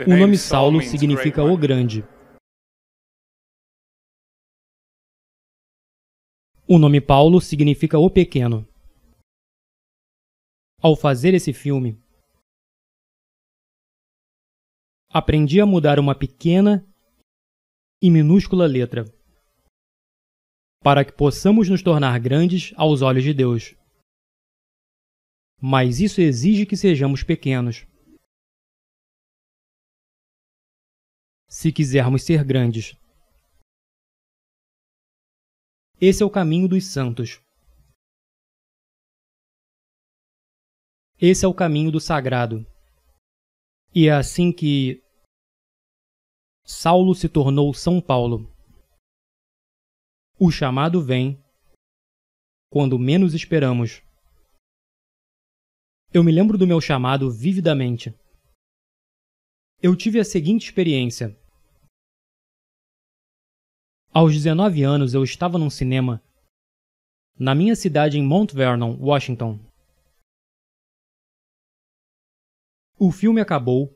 O nome Saulo significa o grande. O nome Paulo significa o pequeno. Ao fazer esse filme, aprendi a mudar uma pequena e minúscula letra para que possamos nos tornar grandes aos olhos de Deus. Mas isso exige que sejamos pequenos. Se quisermos ser grandes. Esse é o caminho dos santos. Esse é o caminho do sagrado. E é assim que Saulo se tornou São Paulo. O chamado vem quando menos esperamos. Eu me lembro do meu chamado vividamente. Eu tive a seguinte experiência. Aos 19 anos eu estava num cinema na minha cidade em Mount Vernon, Washington. O filme acabou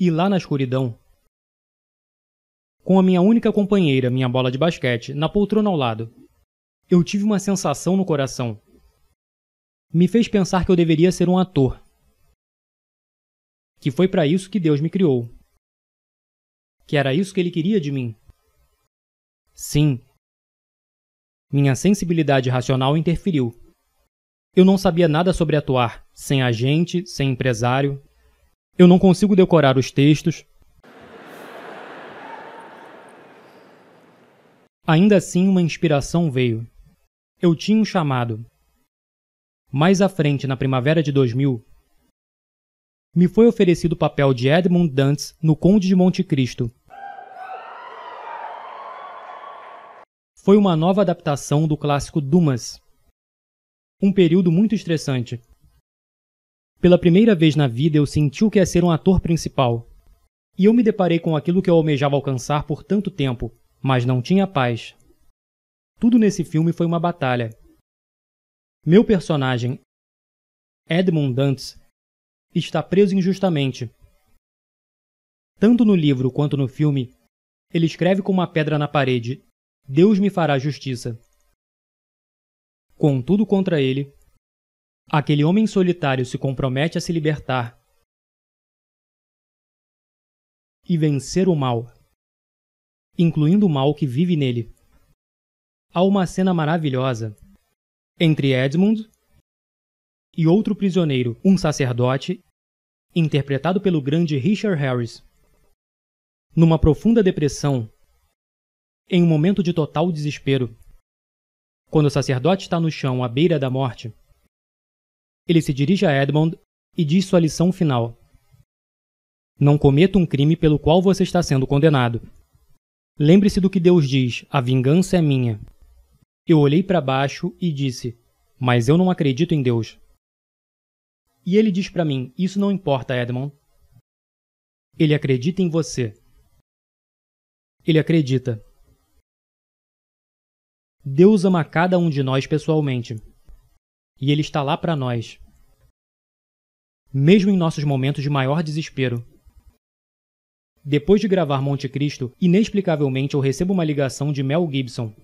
e lá na escuridão, com a minha única companheira, minha bola de basquete, na poltrona ao lado, eu tive uma sensação no coração. Me fez pensar que eu deveria ser um ator. Que foi para isso que Deus me criou. Que era isso que ele queria de mim. Sim. Minha sensibilidade racional interferiu. Eu não sabia nada sobre atuar, sem agente, sem empresário. Eu não consigo decorar os textos. Ainda assim, uma inspiração veio. Eu tinha um chamado. Mais à frente, na primavera de 2000, me foi oferecido o papel de Edmund Dantz no Conde de Monte Cristo. Foi uma nova adaptação do clássico Dumas, um período muito estressante. Pela primeira vez na vida eu senti o que é ser um ator principal. E eu me deparei com aquilo que eu almejava alcançar por tanto tempo, mas não tinha paz. Tudo nesse filme foi uma batalha. Meu personagem, Edmund Dantz, está preso injustamente. Tanto no livro quanto no filme, ele escreve com uma pedra na parede: Deus me fará justiça com tudo contra ele, aquele homem solitário se compromete a se libertar e vencer o mal, incluindo o mal que vive nele. Há uma cena maravilhosa entre Edmund e outro prisioneiro, um sacerdote, interpretado pelo grande Richard Harris. Numa profunda depressão, em um momento de total desespero, quando o sacerdote está no chão à beira da morte, ele se dirige a Edmund e diz sua lição final: Não cometa um crime pelo qual você está sendo condenado. Lembre-se do que Deus diz: a vingança é minha. Eu olhei para baixo e disse: Mas eu não acredito em Deus. E ele diz para mim: Isso não importa, Edmund. Ele acredita em você. Ele acredita. Deus ama cada um de nós pessoalmente. E Ele está lá para nós. Mesmo em nossos momentos de maior desespero. Depois de gravar Monte Cristo, inexplicavelmente eu recebo uma ligação de Mel Gibson.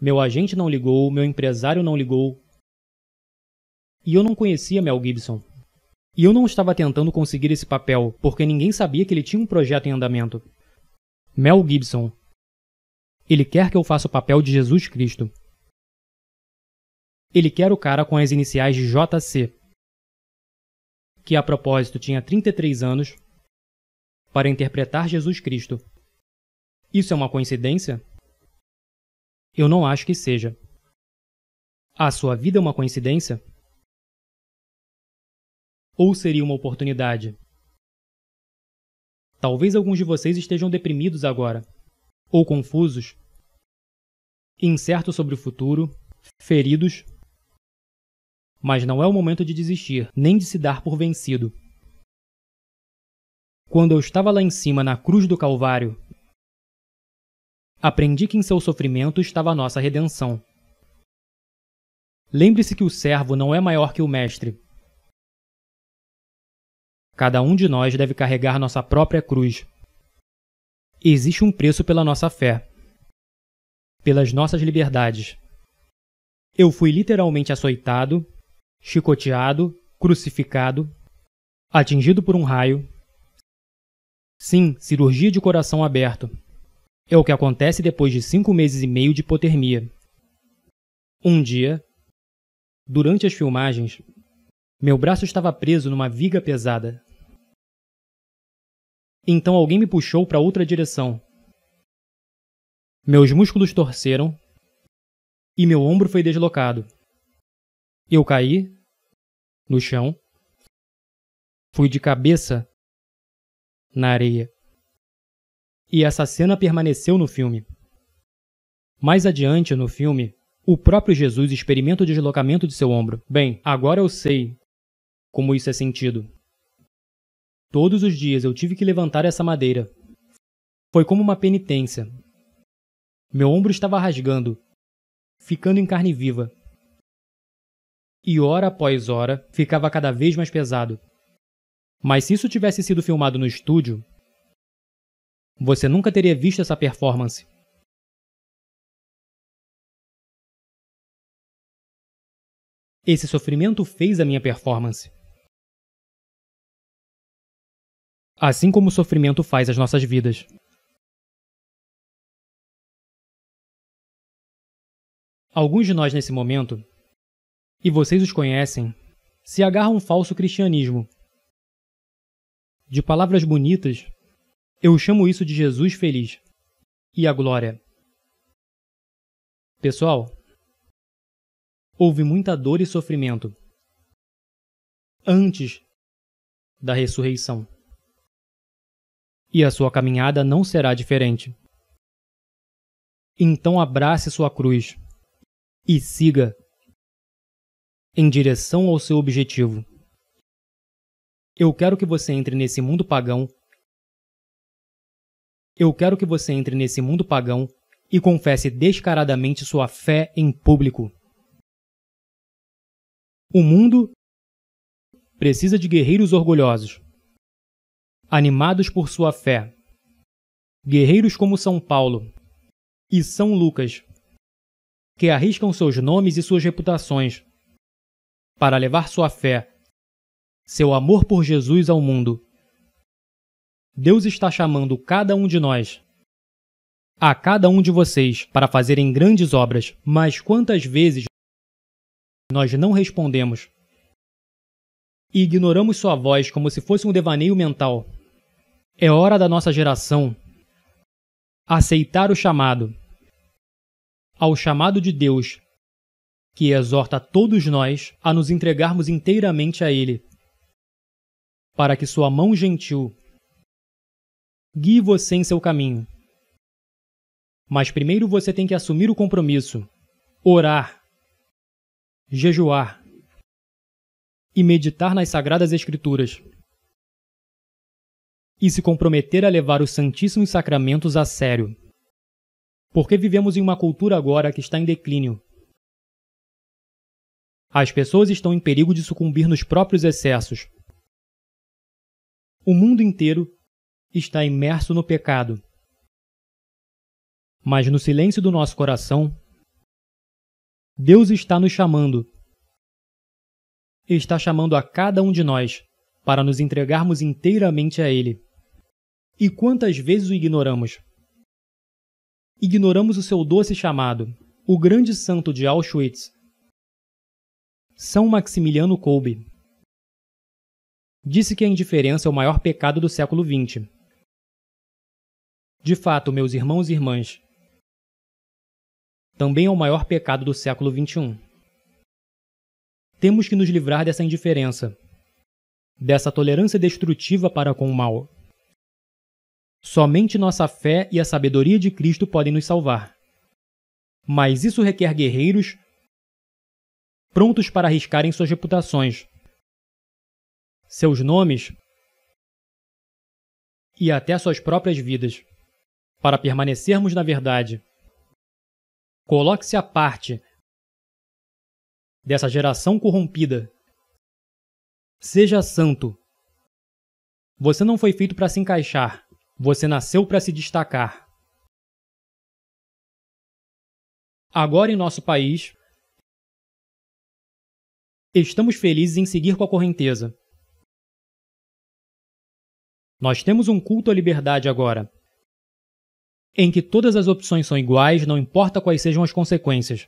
Meu agente não ligou, meu empresário não ligou. E eu não conhecia Mel Gibson. E eu não estava tentando conseguir esse papel, porque ninguém sabia que ele tinha um projeto em andamento. Mel Gibson, ele quer que eu faça o papel de Jesus Cristo. Ele quer o cara com as iniciais de JC, que a propósito tinha 33 anos, para interpretar Jesus Cristo. Isso é uma coincidência? Eu não acho que seja. A sua vida é uma coincidência? Ou seria uma oportunidade? Talvez alguns de vocês estejam deprimidos agora ou confusos, incertos sobre o futuro, feridos. Mas não é o momento de desistir, nem de se dar por vencido. Quando eu estava lá em cima na cruz do Calvário, aprendi que em seu sofrimento estava a nossa redenção. Lembre-se que o servo não é maior que o mestre. Cada um de nós deve carregar nossa própria cruz. Existe um preço pela nossa fé, pelas nossas liberdades. Eu fui literalmente açoitado, chicoteado, crucificado, atingido por um raio. Sim, cirurgia de coração aberto. É o que acontece depois de cinco meses e meio de hipotermia. Um dia, durante as filmagens, meu braço estava preso numa viga pesada. Então alguém me puxou para outra direção. Meus músculos torceram e meu ombro foi deslocado. Eu caí no chão, fui de cabeça na areia. E essa cena permaneceu no filme. Mais adiante no filme, o próprio Jesus experimenta o deslocamento de seu ombro. Bem, agora eu sei como isso é sentido. Todos os dias eu tive que levantar essa madeira. Foi como uma penitência. Meu ombro estava rasgando, ficando em carne viva. E hora após hora ficava cada vez mais pesado. Mas se isso tivesse sido filmado no estúdio, você nunca teria visto essa performance. Esse sofrimento fez a minha performance. Assim como o sofrimento faz as nossas vidas. Alguns de nós nesse momento, e vocês os conhecem, se agarram a um falso cristianismo. De palavras bonitas, eu chamo isso de Jesus feliz e a glória. Pessoal, houve muita dor e sofrimento antes da ressurreição. E a sua caminhada não será diferente. Então abrace sua cruz e siga em direção ao seu objetivo. Eu quero que você entre nesse mundo pagão eu quero que você entre nesse mundo pagão e confesse descaradamente sua fé em público. O mundo precisa de guerreiros orgulhosos, animados por sua fé. Guerreiros como São Paulo e São Lucas, que arriscam seus nomes e suas reputações para levar sua fé, seu amor por Jesus ao mundo. Deus está chamando cada um de nós, a cada um de vocês, para fazerem grandes obras, mas quantas vezes nós não respondemos e ignoramos sua voz como se fosse um devaneio mental? É hora da nossa geração aceitar o chamado, ao chamado de Deus, que exorta todos nós a nos entregarmos inteiramente a Ele, para que Sua mão gentil guie você em seu caminho. Mas primeiro você tem que assumir o compromisso, orar, jejuar e meditar nas Sagradas Escrituras. E se comprometer a levar os Santíssimos Sacramentos a sério. Porque vivemos em uma cultura agora que está em declínio. As pessoas estão em perigo de sucumbir nos próprios excessos. O mundo inteiro está imerso no pecado. Mas no silêncio do nosso coração, Deus está nos chamando. Está chamando a cada um de nós para nos entregarmos inteiramente a Ele. E quantas vezes o ignoramos? Ignoramos o seu doce chamado, o grande santo de Auschwitz, São Maximiliano Kolbe. Disse que a indiferença é o maior pecado do século XX. De fato, meus irmãos e irmãs, também é o maior pecado do século XXI. Temos que nos livrar dessa indiferença, dessa tolerância destrutiva para com o mal. Somente nossa fé e a sabedoria de Cristo podem nos salvar. Mas isso requer guerreiros prontos para arriscarem suas reputações, seus nomes e até suas próprias vidas para permanecermos na verdade. Coloque-se à parte dessa geração corrompida. Seja santo Você não foi feito para se encaixar. Você nasceu para se destacar. Agora em nosso país, estamos felizes em seguir com a correnteza. Nós temos um culto à liberdade agora, em que todas as opções são iguais, não importa quais sejam as consequências.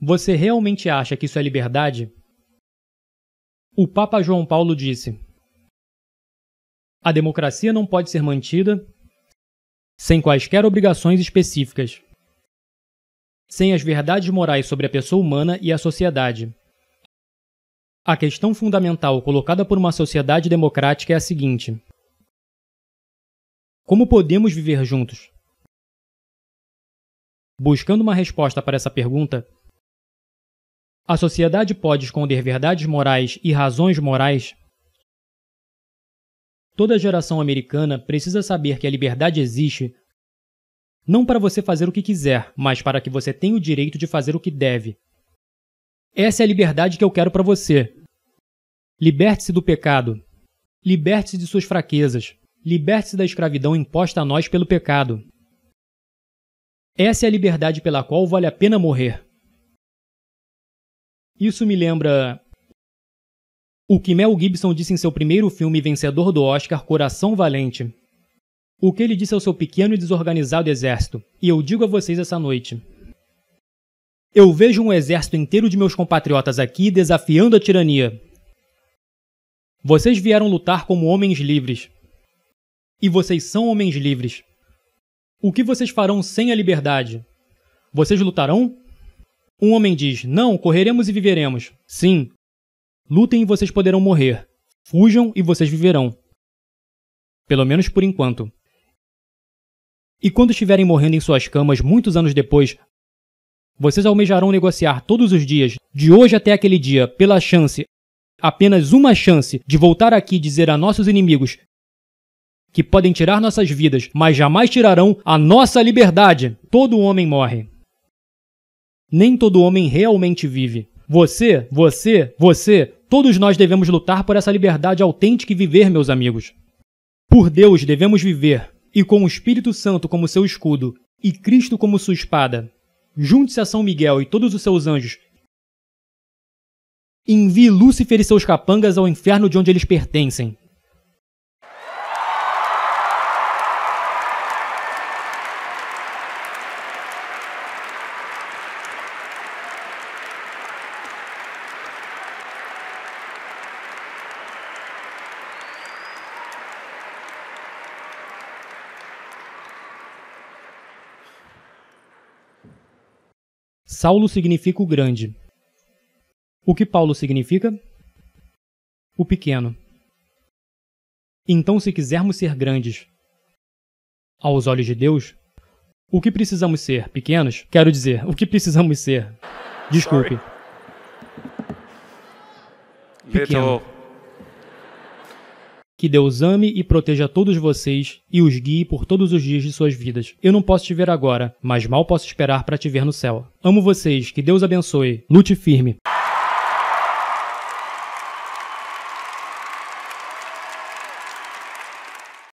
Você realmente acha que isso é liberdade? O Papa João Paulo disse: A democracia não pode ser mantida sem quaisquer obrigações específicas, sem as verdades morais sobre a pessoa humana e a sociedade. A questão fundamental colocada por uma sociedade democrática é a seguinte: Como podemos viver juntos? Buscando uma resposta para essa pergunta, a sociedade pode esconder verdades morais e razões morais? Toda geração americana precisa saber que a liberdade existe não para você fazer o que quiser, mas para que você tenha o direito de fazer o que deve. Essa é a liberdade que eu quero para você. Liberte-se do pecado. Liberte-se de suas fraquezas. Liberte-se da escravidão imposta a nós pelo pecado. Essa é a liberdade pela qual vale a pena morrer. Isso me lembra o que Mel Gibson disse em seu primeiro filme vencedor do Oscar, Coração Valente. O que ele disse ao seu pequeno e desorganizado exército, e eu digo a vocês essa noite. Eu vejo um exército inteiro de meus compatriotas aqui desafiando a tirania. Vocês vieram lutar como homens livres. E vocês são homens livres. O que vocês farão sem a liberdade? Vocês lutarão? Um homem diz: Não, correremos e viveremos. Sim. Lutem e vocês poderão morrer. Fujam e vocês viverão. Pelo menos por enquanto. E quando estiverem morrendo em suas camas muitos anos depois, vocês almejarão negociar todos os dias, de hoje até aquele dia, pela chance, apenas uma chance, de voltar aqui e dizer a nossos inimigos que podem tirar nossas vidas, mas jamais tirarão a nossa liberdade. Todo homem morre. Nem todo homem realmente vive. Você, você, você, todos nós devemos lutar por essa liberdade autêntica e viver, meus amigos. Por Deus devemos viver, e com o Espírito Santo como seu escudo, e Cristo como sua espada. Junte-se a São Miguel e todos os seus anjos. Envie Lúcifer e seus capangas ao inferno de onde eles pertencem. Saulo significa o grande. O que Paulo significa? O pequeno. Então, se quisermos ser grandes, aos olhos de Deus, o que precisamos ser? Pequenos? Quero dizer, o que precisamos ser? Desculpe. Pequeno. Que Deus ame e proteja todos vocês e os guie por todos os dias de suas vidas. Eu não posso te ver agora, mas mal posso esperar para te ver no céu. Amo vocês, que Deus abençoe. Lute firme.